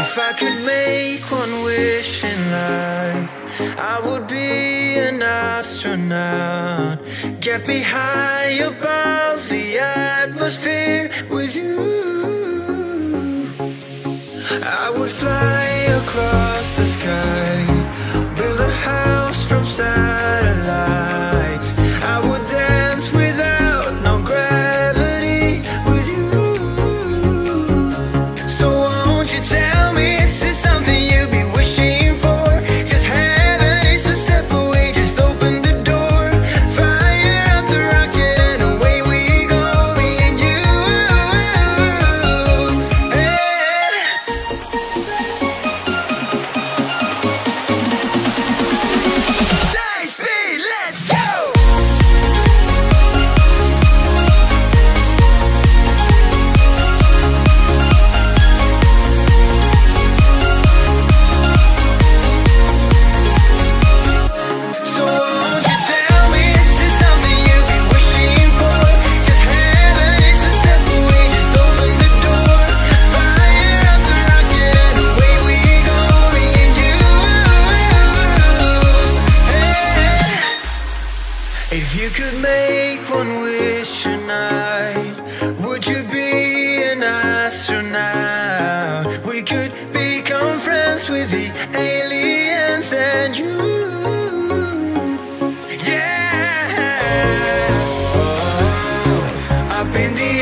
If I could make one wish in life, I would be an astronaut. Get me high above the atmosphere with you. I would fly across the sky, build a house from Saturn. If you could make one wish tonight, would you be an astronaut? We could become friends with the aliens and you. Oh, up in the